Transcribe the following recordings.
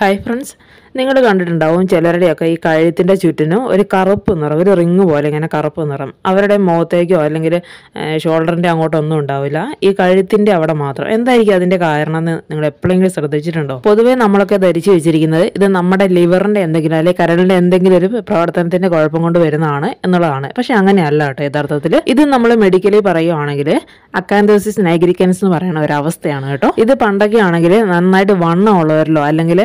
Hi friends നിങ്ങൾ കണ്ടിട്ടുണ്ടാവും ചിലരുടെയൊക്കെ ഈ കഴുത്തിന്റെ ചുറ്റിനും ഒരു കറുപ്പ് നിറം ഒരു റിങ് പോലെ ഇങ്ങനെ കറുപ്പ് നിറം. അവരുടെ മുഖത്തേക്കോ അല്ലെങ്കിൽ ഷോൾഡറിന്റെ അങ്ങോട്ടൊന്നും ഉണ്ടാവില്ല. ഈ കഴുത്തിന്റെ അവിടെ മാത്രം. എന്തായിരിക്കും അതിന്റെ കാരണം എന്ന് നിങ്ങൾ എപ്പോഴെങ്കിലും ശ്രദ്ധിച്ചിട്ടുണ്ടോ? പൊതുവേ നമ്മളൊക്കെ ധരിച്ചു വെച്ചിരിക്കുന്നത് ഇത് നമ്മുടെ ലിവറിന്റെ എന്തെങ്കിലും അല്ലെങ്കിൽ കരളിന്റെ എന്തെങ്കിലും ഒരു പ്രവർത്തനത്തിന്റെ കുഴപ്പം കൊണ്ട് വരുന്നതാണ് എന്നുള്ളതാണ്. പക്ഷെ അങ്ങനെയല്ല കേട്ടോ യഥാർത്ഥത്തിൽ. ഇത് നമ്മൾ മെഡിക്കലി പറയുവാണെങ്കിൽ അക്കാന്തോസിസ് നൈഗ്രിക്കൻസ് എന്ന് പറയുന്ന ഒരു അവസ്ഥയാണ് കേട്ടോ. ഇത് പണ്ടൊക്കെ ആണെങ്കിൽ നന്നായിട്ട് വണ്ണം ഉള്ളവരിലോ അല്ലെങ്കിൽ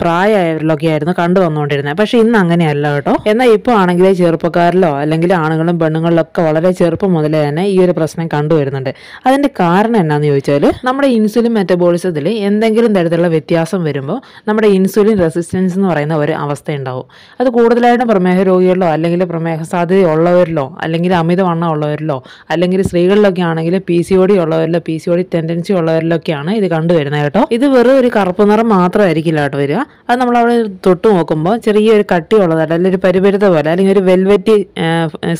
പ്രായമായവരിലൊക്കെ ആയിരുന്നു കണ്ടു വന്നുകൊണ്ടിരുന്നത്. പക്ഷെ ഇന്ന് അങ്ങനെയല്ല കേട്ടോ. എന്നാൽ ഇപ്പോൾ ആണെങ്കിൽ ചെറുപ്പക്കാരിലോ അല്ലെങ്കിൽ ആണുങ്ങളും പെണ്ണുങ്ങളിലൊക്കെ വളരെ ചെറുപ്പം മുതലേ തന്നെ ഈ ഒരു പ്രശ്നം കണ്ടുവരുന്നുണ്ട് അതിന്റെ കാരണം എന്നാന്ന് ചോദിച്ചാൽ നമ്മുടെ ഇൻസുലിൻ മെറ്റബോളിസത്തിൽ എന്തെങ്കിലും തരത്തിലുള്ള വ്യത്യാസം വരുമ്പോൾ നമ്മുടെ ഇൻസുലിൻ റെസിസ്റ്റൻസ് എന്ന് പറയുന്ന ഒരു അവസ്ഥ ഉണ്ടാവും അത് കൂടുതലായിട്ടും പ്രമേഹ രോഗികളിലോ അല്ലെങ്കിൽ പ്രമേഹ സാധ്യതയുള്ളവരിലോ അല്ലെങ്കിൽ അമിതവണ്ണം ഉള്ളവരിലോ അല്ലെങ്കിൽ സ്ത്രീകളിലൊക്കെ ആണെങ്കിൽ P C O D ഉള്ളവരിലോ P C O D tendency ഉള്ളവരിലൊക്കെയാണ് ഇത് കണ്ടുവരുന്നത് കേട്ടോ. ഇത് വെറും ഒരു കറുപ്പ് നിറം മാത്രമായിരിക്കില്ല കേട്ടോ വരിക. അത് നമ്മൾ അവിടെ തൊട്ട് നോക്കുമ്പോൾ ചെറിയൊരു കട്ടിയുള്ളതായിട്ട് അല്ലെങ്കിൽ ഒരു പരിപരിത പോലെ അല്ലെങ്കിൽ ഒരു വെൽവെറ്റ്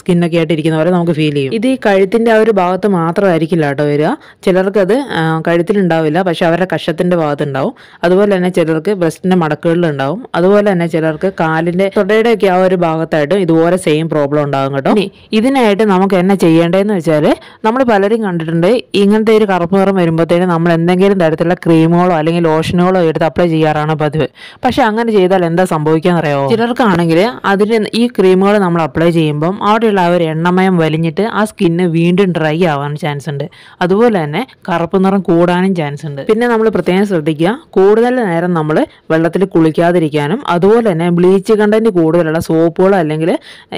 സ്കിന്നൊക്കെ ആയിട്ട് ഇരിക്കുന്ന പോലെ നമുക്ക് ഫീൽ ചെയ്യും. ഇത് ഈ കഴുത്തിന്റെ ആ ഒരു ഭാഗത്ത് മാത്രമായിരിക്കില്ല കേട്ടോ വരിക. ചിലർക്ക് അത് ആ, കഴുത്തിലുണ്ടാവില്ല പക്ഷെ അവരുടെ കഷത്തിന്റെ ഭാഗത്ത് ഉണ്ടാവും. അതുപോലെ തന്നെ ചിലർക്ക് ബ്രസ്റ്റിന്റെ മടക്കുകളിലുണ്ടാവും അതുപോലെ തന്നെ ചിലർക്ക് കാലിന്റെ തൊടയുടെ ഒക്കെ ആ ഒരു ഭാഗത്തായിട്ടും ഇതുപോലെ സെയിം പ്രോബ്ലം ഉണ്ടാകും കേട്ടോ. ഇതിനായിട്ട് നമുക്ക് എന്നെ ചെയ്യേണ്ടതെന്ന് വെച്ചാൽ നമ്മൾ പലരും കണ്ടിട്ടുണ്ട് ഇങ്ങനത്തെ ഒരു കറുപ്പ് നിറം വരുമ്പോഴത്തേനും നമ്മൾ എന്തെങ്കിലും തരത്തിലുള്ള ക്രീമുകളോ അല്ലെങ്കിൽ ലോഷനുകളോ എടുത്ത് അപ്ലൈ ചെയ്യാറാണ് പതിവ് പക്ഷെ അങ്ങനെ ചെയ്താൽ എന്താ സംഭവിക്കാൻ അറിയാമോ ചിലർക്കാണെങ്കിൽ അതിന് ഈ ക്രീമുകൾ നമ്മൾ അപ്ലൈ ചെയ്യുമ്പം അവിടെയുള്ള ആ ഒരു എണ്ണമയം വലിഞ്ഞിട്ട് ആ സ്കിന്ന് വീണ്ടും ഡ്രൈ ആവാൻ ചാൻസ് ഉണ്ട് അതുപോലെ തന്നെ കറുപ്പ് നിറം കൂടാനും ചാൻസ് ഉണ്ട് പിന്നെ നമ്മൾ പ്രത്യേകം ശ്രദ്ധിക്കുക കൂടുതൽ നേരം നമ്മൾ വെള്ളത്തിൽ കുളിക്കാതിരിക്കാനും അതുപോലെ തന്നെ ബ്ലീച്ച് കണ്ടന്റ് കൂടുതലുള്ള സോപ്പുകളോ അല്ലെങ്കിൽ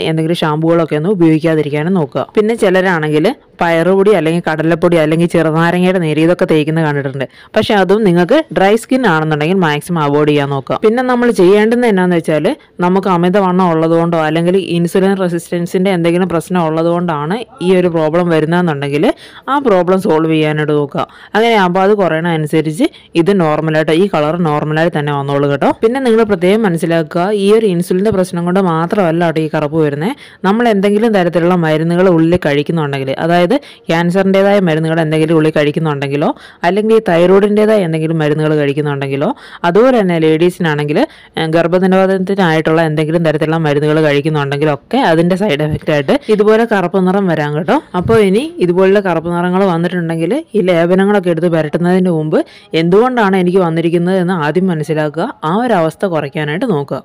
എന്തെങ്കിലും ഷാമ്പുകളൊക്കെ ഒന്നും ഒന്ന് ഉപയോഗിക്കാതിരിക്കാനും നോക്കുക. പിന്നെ ചിലരാണെങ്കിൽ പയറുപൊടി അല്ലെങ്കിൽ കടലപ്പൊടി അല്ലെങ്കിൽ ചെറുനാരങ്ങയുടെ നീര് ഇതൊക്കെ തേക്കുന്നത് കണ്ടിട്ടുണ്ട്. പക്ഷെ അതും നിങ്ങൾക്ക് ഡ്രൈ സ്കിൻ ആണെന്നുണ്ടെങ്കിൽ മാക്സിമം അവോയ്ഡ് ചെയ്യാൻ നോക്കുക. പിന്നെ നമ്മൾ ചെയ്യേണ്ടത് എന്നാന്ന് വെച്ചാൽ നമുക്ക് അമിതവണ്ണം ഉള്ളതുകൊണ്ടോ അല്ലെങ്കിൽ ഇൻസുലിൻ റെസിസ്റ്റൻസിന്റെ എന്തെങ്കിലും പ്രശ്നം ഉള്ളതുകൊണ്ടാണ് ഈ ഒരു പ്രോബ്ലം വരുന്നതെന്നുണ്ടെങ്കിൽ ആ പ്രോബ്ലം സോൾവ് ചെയ്യാനായിട്ട് നോക്കുക. അങ്ങനെ ആകുമ്പോൾ അത് കുറയണ അനുസരിച്ച് ഇത് നോർമലായിട്ട് ഈ കളർ നോർമലായി തന്നെ വന്നോളൂ കേട്ടോ. പിന്നെ നിങ്ങൾ പ്രത്യേകം മനസ്സിലാക്കുക ഈ ഒരു ഇൻസുലിന്റെ പ്രശ്നം കൊണ്ട് മാത്രമല്ല കേട്ടോ ഈ കറുപ്പ് വരുന്നത് നമ്മൾ എന്തെങ്കിലും തരത്തിലുള്ള മരുന്നുകൾ ഉള്ളിൽ കഴിക്കുന്നുണ്ടെങ്കിൽ അതായത് ക്യാൻസറിന്റെതായ മരുന്നുകൾ എന്തെങ്കിലും ഉള്ളിൽ കഴിക്കുന്നുണ്ടെങ്കിലോ അല്ലെങ്കിൽ തൈറോയിഡിന്റെതായ എന്തെങ്കിലും മരുന്നുകൾ കഴിക്കുന്നുണ്ടെങ്കിലോ അതുപോലെ തന്നെ ലേഡീസിനാണെങ്കിൽ ഗർഭനിരോധനത്തിനായിട്ടുള്ള എന്തെങ്കിലും തരത്തിലുള്ള മരുന്നുകൾ കഴിക്കുന്നുണ്ടെങ്കിലൊക്കെ അതിന്റെ സൈഡ് എഫക്റ്റ് ആയിട്ട് ഇതുപോലെ കറുപ്പ് നിറം വരാൻ കേട്ടോ. അപ്പോൾ ഇനി ഇതുപോലുള്ള കറുപ്പ് നിറങ്ങൾ വന്നിട്ടുണ്ടെങ്കിൽ ഈ ലേപനങ്ങളൊക്കെ എടുത്ത് പുരട്ടുന്നതിന് മുമ്പ് എന്തുകൊണ്ടാണ് എനിക്ക് വന്നിരിക്കുന്നത് എന്ന് ആദ്യം മനസ്സിലാക്കുക. ആ ഒരു അവസ്ഥ കുറയ്ക്കാനായിട്ട് നോക്കുക.